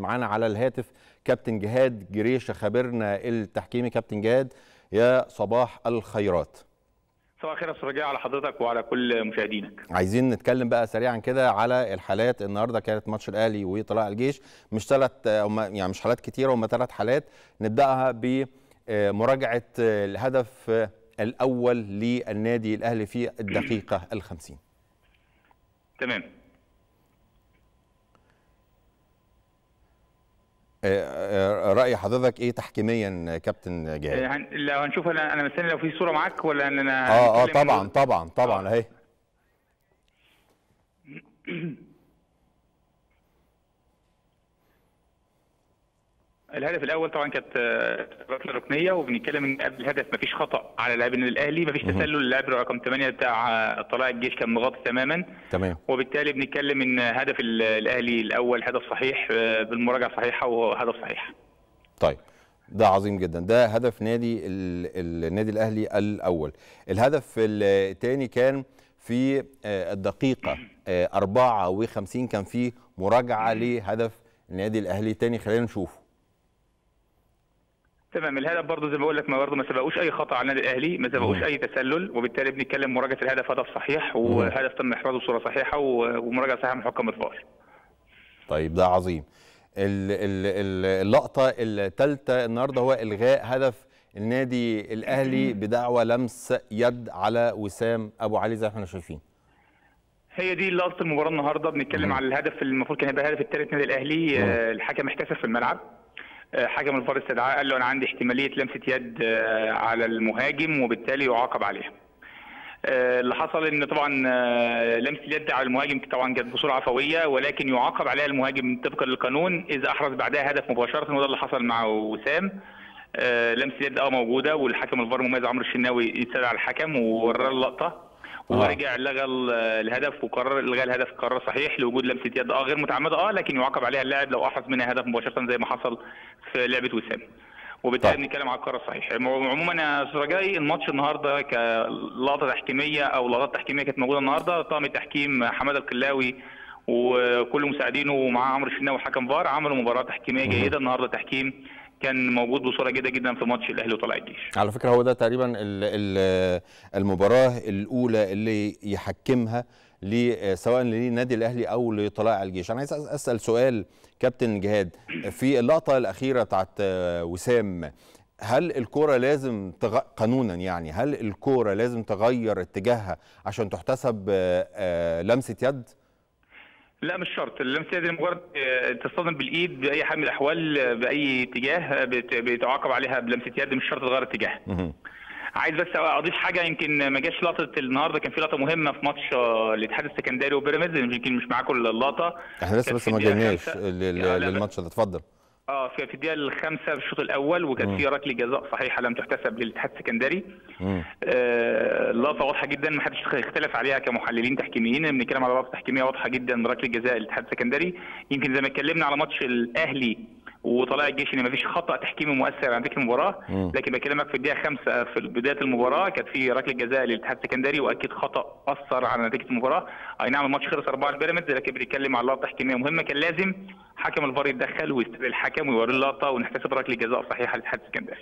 معانا على الهاتف كابتن جهاد جريشه خبيرنا التحكيمي. كابتن جهاد يا صباح الخيرات. صباح الخير يا أستاذ رجاء على حضرتك وعلى كل مشاهدينك. عايزين نتكلم بقى سريعا كده على الحالات. النهارده كانت ماتش الأهلي وطلائع الجيش. مش ثلاث يعني مش حالات كتيرة هم ثلاث حالات. نبدأها بمراجعه الهدف الأول للنادي الأهلي في الدقيقة الخمسين. تمام. رأي حضرتك إيه تحكيميا كابتن جهاد هن... لو هنشوف أنا أنا مستني لو في صورة معاك ولا إن أنا آه آه طبعا طبعا طبعا أهي. الهدف الأول طبعا كانت ركله ركنية وبنتكلم إن قبل الهدف مفيش خطأ على لاعب النادي الأهلي مفيش تسلل. اللاعب رقم 8 بتاع طلائع الجيش كان مغطي تماما. تمام. وبالتالي بنتكلم إن هدف الأهلي الأول هدف صحيح بالمراجعة صحيحه وهدف صحيح. طيب. ده عظيم جدا. ده هدف نادي النادي الأهلي الأول. الهدف الثاني كان في الدقيقة 54 كان في مراجعة لهدف النادي الأهلي. تاني خلينا نشوفه. تمام الهدف برضه زي ما بقول لك ما برضه ما سبقوش أي خطأ على النادي الأهلي ما سبقوش أي تسلل وبالتالي بنتكلم مراجعة الهدف هدف صحيح وهدف تم إحرازه بصورة صحيحة ومراجعة صحيحة من حكم الفار طيب ده عظيم. اللقطة الثالثه النهارده هو إلغاء هدف النادي الأهلي بدعوى لمس يد على وسام أبو علي زي ما إحنا شايفين. هي دي لقطة المباراة النهارده. بنتكلم على الهدف المفروض كان هيبقى الهدف الثالث نادي الأهلي آه الحكم احتسب في الملعب. حكم الفار استدعاء قال له أنا عندي احتمالية لمسة يد على المهاجم وبالتالي يعاقب عليها. اللي حصل إن طبعا لمسة اليد على المهاجم طبعا كانت بصورة عفوية ولكن يعاقب عليها المهاجم طبقا للقانون إذا أحرز بعدها هدف مباشرة وده اللي حصل مع وسام. لمسة اليد آه موجودة والحكم الفار مميز عمرو الشناوي يستدعى الحكم ووراه اللقطة ورجع لغى الهدف وقرر الغاء الهدف قرار صحيح لوجود لمسة يد. آه غير متعمدة. آه لكن يعاقب عليها اللاعب لو أحرز منها هدف مباشرة زي ما حصل في لعبة وسام وبالتالي بنتكلم على القرار الصحيح. عموما يا أستاذ رجائي الماتش النهارده كلقطة تحكيمية أو لقطات تحكيمية كانت موجودة النهارده. طاقم التحكيم حماده القلاوي وكل مساعدينه ومعاه عمرو الشناوي حكم فار عملوا مباراة تحكيمية جيدة. النهارده تحكيم كان موجود بصورة جيدة جدا في ماتش الأهلي وطلائع الجيش. على فكرة هو ده تقريبا المباراة الأولى اللي يحكمها سواء للنادي الأهلي أو لطلائع الجيش. أنا عايز أسأل سؤال كابتن جهاد في اللقطة الأخيرة بتاعت وسام هل الكورة لازم تغ... قانونا يعني هل الكورة لازم تغير اتجاهها عشان تحتسب لمسة يد؟ لا مش شرط. اللمسه دي مجرد تصطدم بالإيد بأي حال من الأحوال بأي اتجاه بيتعاقب عليها بلمسة يد مش شرط تغير اتجاه. عايز بس أضيف حاجة يمكن ما جاش لقطة النهارده كان في لقطة مهمة في ماتش الاتحاد السكندري وبيراميدز يمكن مش معاكم اللقطة. إحنا لسه بس ما جيناش للماتش ده. اتفضل. آه في الدقيقة الخامسة في الشوط الأول وكانت في ركلة جزاء صحيحة لم تحتسب للاتحاد السكندري. آه لقطه واضحة جدا ما حدش اختلف عليها كمحللين تحكيميين. بنتكلم على لقطه تحكيمية واضحة جدا ركله جزاء للاتحاد السكندري. يمكن زي ما اتكلمنا على ماتش الأهلي وطلائع الجيش إن مفيش خطأ تحكيمي مؤثر عن ذيك المباراة. لكن بكلمك في الدقيقة خمسة في بداية المباراة كانت في ركلة جزاء للاتحاد السكندري وأكيد خطأ أثر على نتيجة المباراة. أي نعم الماتش خلص 4 لبيراميدز لكن بنتكلم على لقطه تحكيمية مهمة. كان لازم حكم الفار يتدخل ويستدعي الحكم ويوري اللقطة ونحتسب ركلة جزاء صحيحة للاتحاد السكندري.